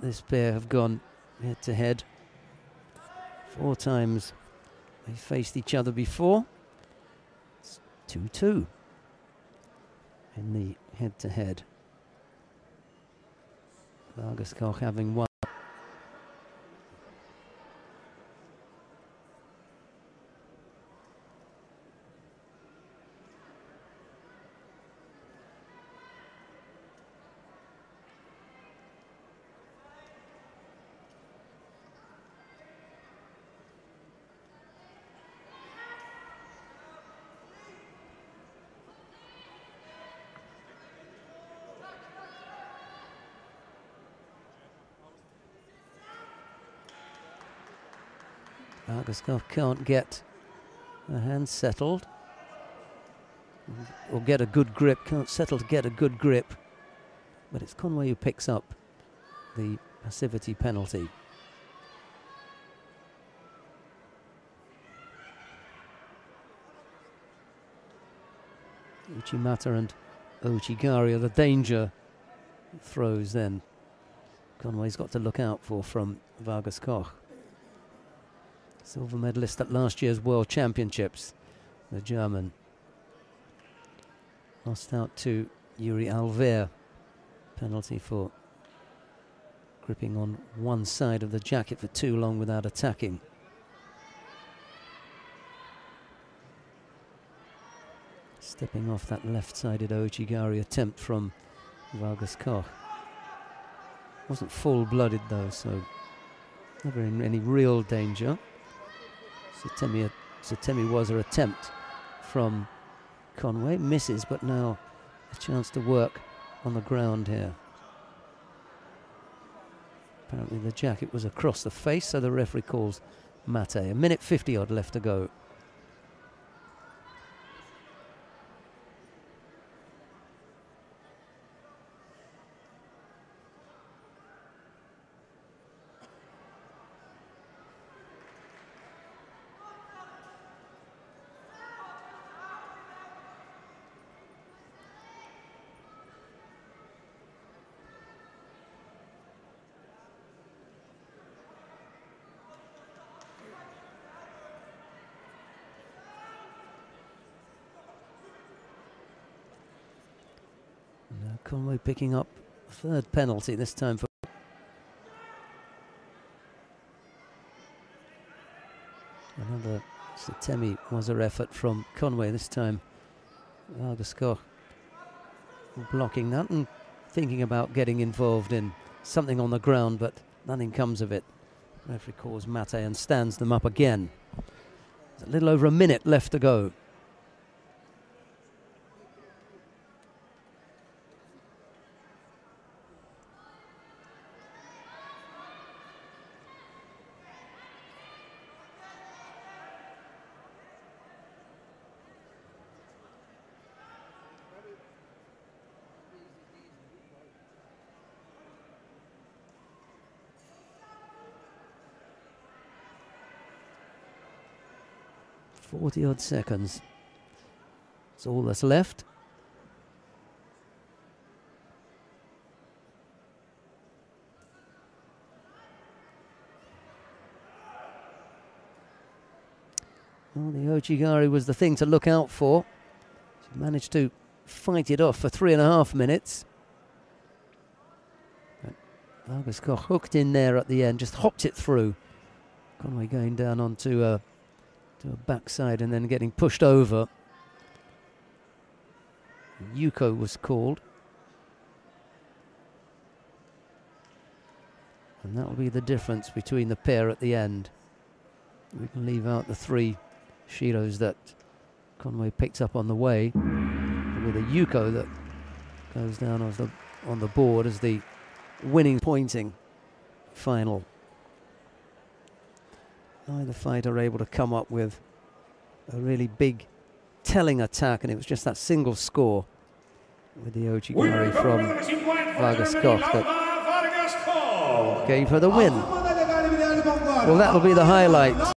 this pair have gone head to head. Four times they faced each other before. It's 2 2 in the head to head. Vargas Koch having won. Vargas Koch can't get the hand settled or get a good grip, can't settle to get a good grip. But it's Conway who picks up the passivity penalty. Uchimata and Ouchi gari are the danger throws then. Conway's got to look out for from Vargas Koch. Silver medalist at last year's World Championships, the German. Lost out to Yuri Alvear. Penalty for gripping on one side of the jacket for too long without attacking. Stepping off that left-sided Ouchi gari attempt from Vargas Koch. Wasn't full-blooded though, so never in any real danger. Sutemi, Sutemi was her attempt from Conway. Misses, but now a chance to work on the ground here. Apparently the jacket was across the face, so the referee calls Mate. A minute 50 odd left to go. Conway picking up third penalty this time for another Sutemi was her effort from Conway this time. Vargas Koch blocking that and thinking about getting involved in something on the ground, but nothing comes of it. Referee calls Mate and stands them up again. There's a little over a minute left to go. Forty odd seconds. That's all that's left. Well, the Ouchi gari was the thing to look out for. She managed to fight it off for three and a half minutes. Vargas Koch hooked in there at the end, just hopped it through. Conway going down onto a, to a backside and then getting pushed over. Yuko was called. And that will be the difference between the pair at the end. We can leave out the three Shidos that Conway picked up on the way. With a Yuko that goes down the, on the board as the winning pointing final. Neither fighter able to come up with a really big telling attack, and it was just that single score with the Ouchi gari from Vargas Koch that gave her the win. Well, that'll be the highlight.